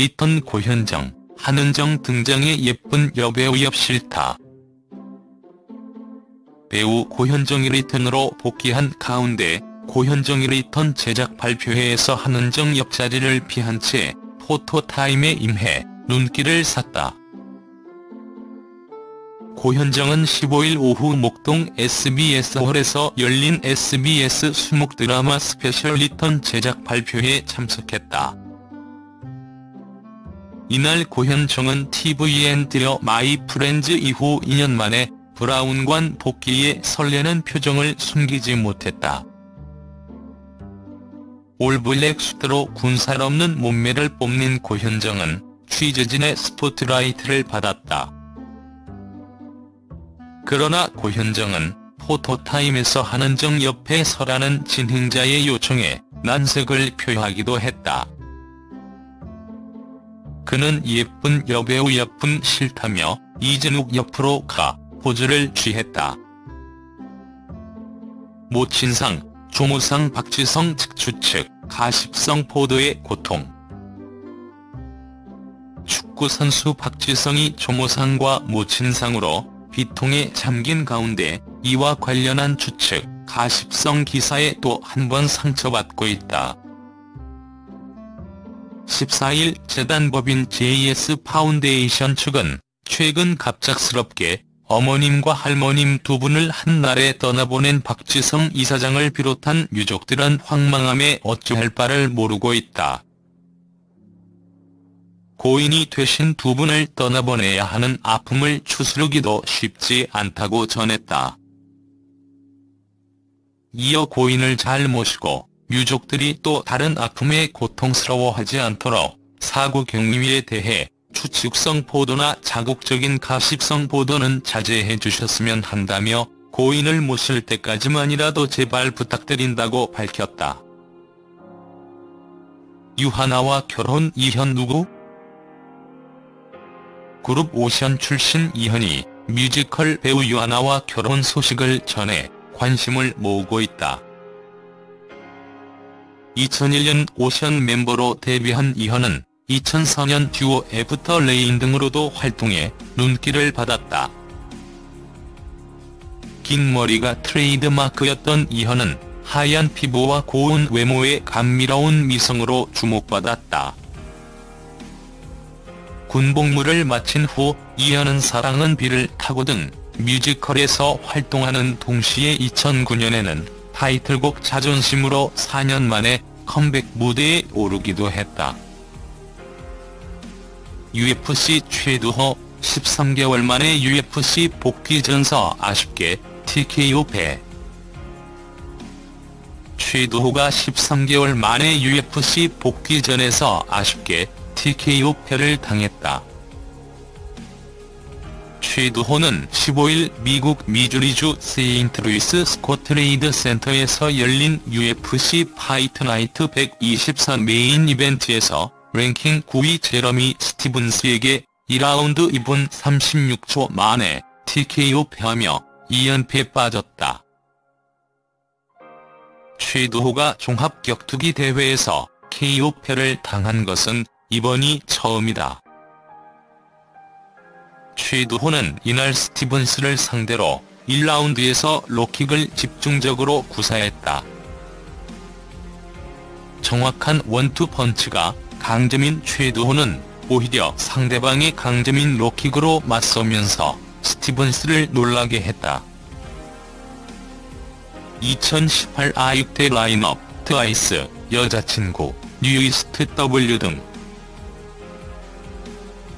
리턴 고현정, 한은정 등장의 예쁜 여배우 옆 싫다. 배우 고현정이 리턴으로 복귀한 가운데 고현정이 리턴 제작 발표회에서 한은정 옆자리를 피한 채 포토타임에 임해 눈길을 샀다. 고현정은 15일 오후 목동 SBS홀에서 열린 SBS 수목 드라마 스페셜 리턴 제작 발표회에 참석했다. 이날 고현정은 tvN 디어 마이 프렌즈 이후 2년 만에 브라운관 복귀에 설레는 표정을 숨기지 못했다. 올블랙 수트로 군살 없는 몸매를 뽐낸 고현정은 취재진의 스포트라이트를 받았다. 그러나 고현정은 포토타임에서 한은정 옆에 서라는 진행자의 요청에 난색을 표하기도 했다. 그는 예쁜 여배우 옆은 싫다며 이진욱 옆으로 가 포즈를 취했다. 모친상, 조무상 박지성 측 추측, 가십성 포도의 고통 축구선수 박지성이 조모상과 모친상으로 비통에 잠긴 가운데 이와 관련한 추측, 가십성 기사에 또 한 번 상처받고 있다. 14일 재단법인 JS 파운데이션 측은 최근 갑작스럽게 어머님과 할머님 두 분을 한날에 떠나보낸 박지성 이사장을 비롯한 유족들은 황망함에 어찌할 바를 모르고 있다. 고인이 되신 두 분을 떠나보내야 하는 아픔을 추스르기도 쉽지 않다고 전했다. 이어 고인을 잘 모시고 유족들이 또 다른 아픔에 고통스러워하지 않도록 사고 경위에 대해 추측성 보도나 자극적인 가십성 보도는 자제해 주셨으면 한다며 고인을 모실 때까지만이라도 제발 부탁드린다고 밝혔다. 유하나와 결혼 이현 누구? 그룹 오션 출신 이현이 뮤지컬 배우 유하나와 결혼 소식을 전해 관심을 모으고 있다. 2001년 오션 멤버로 데뷔한 이현은 2004년 듀오 애프터 레인 등으로도 활동해 눈길을 받았다. 긴 머리가 트레이드마크였던 이현은 하얀 피부와 고운 외모의 감미로운 미성으로 주목받았다. 군복무를 마친 후 이현은 사랑은 비를 타고 등 뮤지컬에서 활동하는 동시에 2009년에는 타이틀곡 자존심으로 4년 만에 컴백 무대에 오르기도 했다. UFC 최두호 13개월 만에 UFC 복귀 전서 아쉽게 TKO 패 최두호가 13개월 만에 UFC 복귀 전에서 아쉽게 TKO 패를 당했다. 최두호는 15일 미국 미주리주 세인트루이스 스코트레이드 센터에서 열린 UFC 파이트 나이트 124 메인 이벤트에서 랭킹 9위 제러미 스티븐스에게 2라운드 2분 36초 만에 TKO 패하며 2연패에 빠졌다. 최두호가 종합격투기 대회에서 KO 패를 당한 것은 이번이 처음이다. 최두호는 이날 스티븐스를 상대로 1라운드에서 로킥을 집중적으로 구사했다. 정확한 원투 펀치가 강점인 최두호는 오히려 상대방의 강점인 로킥으로 맞서면서 스티븐스를 놀라게 했다. 2018 아육대 라인업, 트와이스, 여자친구, 뉴이스트 W 등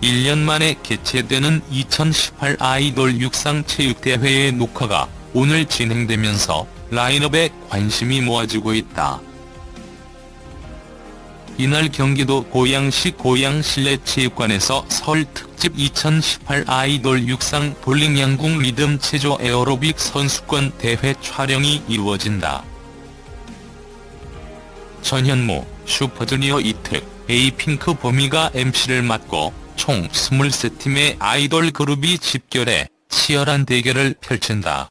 1년 만에 개최되는 2018 아이돌 육상 체육대회의 녹화가 오늘 진행되면서 라인업에 관심이 모아지고 있다. 이날 경기도 고양시 고양실내체육관에서 설 특집 2018 아이돌 육상 볼링 양궁 리듬 체조 에어로빅 선수권 대회 촬영이 이루어진다. 전현무, 슈퍼주니어 이특, 에이핑크 보미가 MC를 맡고 총 23팀의 아이돌 그룹이 집결해 치열한 대결을 펼친다.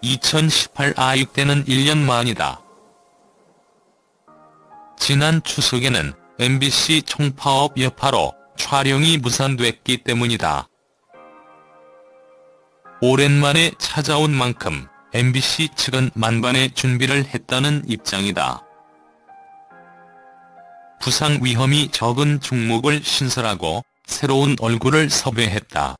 2018 아육대는 1년 만이다. 지난 추석에는 MBC 총파업 여파로 촬영이 무산됐기 때문이다. 오랜만에 찾아온 만큼 MBC 측은 만반의 준비를 했다는 입장이다. 부상 위험이 적은 종목을 신설하고 새로운 얼굴을 섭외했다.